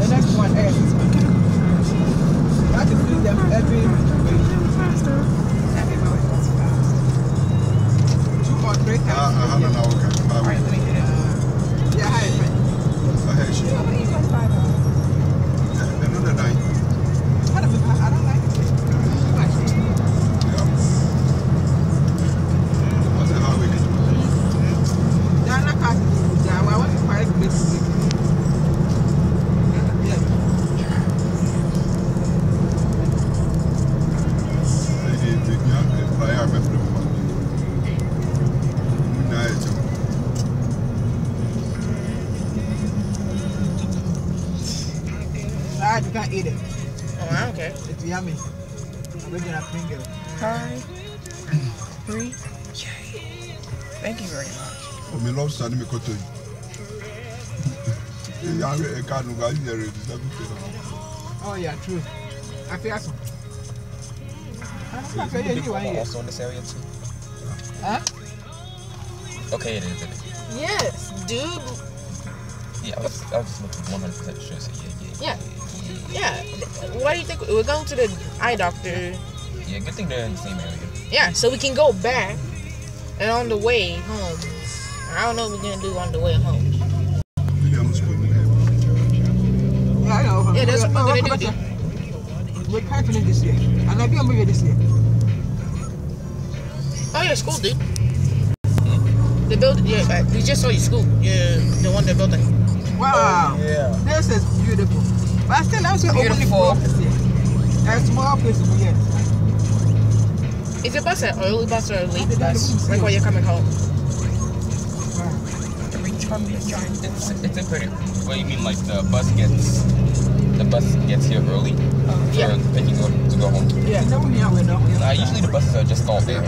The next one is. Ah, you can't eat it. Oh, I don't care. It's yummy. Original Pringle. Hi. Three. Thank you very much. Oh, me love Sunny Mikoto. Yeah, I can't go here. It's everything. Oh, yeah, true. I feel so. I'm not going to here. also in this area too. Huh? Okay, it is. It is. Yes, dude. Yeah, I was, I was just looking 100 percent sure. So yeah, yeah, Yeah. Yeah. What do you think? We're going to the eye doctor. yeah. Yeah, good thing they're in the same area. Yeah, so we can go back. And on the way home, I don't know what we're gonna do on the way home. William School. Yeah, I know. Yeah, that's what we're Oh, gonna do. We're packing it this year. And I'll be on movie this year. Oh yeah, school, dude. The building. Yeah, uh, we just saw your school. Yeah, the one they're building. Wow. Yeah. This is beautiful. But still, I'm still opening Beautiful. for this year. A small place to be in. Is your bus an early bus or a late bus? Like when you're coming home. It's it's a pretty. What you mean? Like the bus gets the bus gets here early for Yeah. then you go to go home. Yeah. Never knew how we know. Uh, usually the buses are just all there.